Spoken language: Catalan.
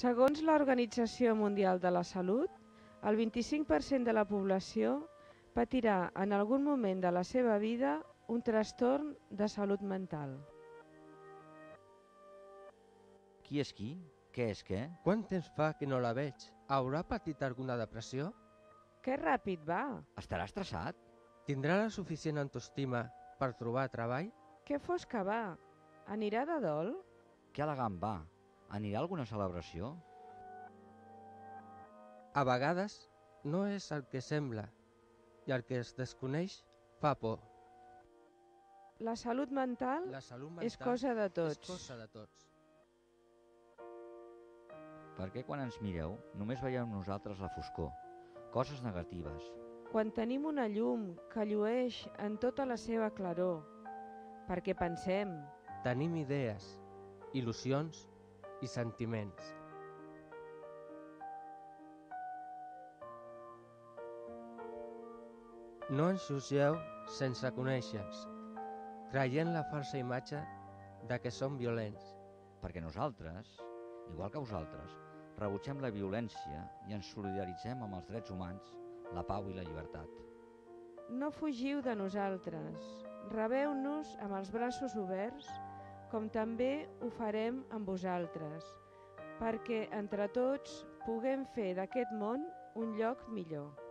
Segons l'Organització Mundial de la Salut, el 25% de la població patirà en algun moment de la seva vida un trastorn de salut mental. Qui és qui? Què és què? Quant temps fa que no la veig? Haurà patit alguna depressió? Que ràpid va! Estarà estressat? Tindrà la suficient autoestima per trobar treball? Que fos que va! Anirà de dol? Que elegant va? Anirà a alguna celebració? A vegades no és el que sembla i el que es desconeix fa por. La salut mental, La salut mental és cosa de és tots. cosa de tots. Per què quan ens mireu només veieu en nosaltres la foscor, coses negatives? Quan tenim una llum que llueix en tota la seva claror, perquè pensem, Tenim idees, il·lusions i sentiments. No ens jutgeu sense conèixer-nos, traient la falsa imatge de que som violents. Perquè nosaltres, igual que vosaltres, rebutgem la violència i ens solidaritzem amb els drets humans, la pau i la llibertat. no fugiu de nosaltres, rebeu-nos amb els braços oberts, com també ho farem amb vosaltres, perquè entre tots puguem fer d'aquest món un lloc millor.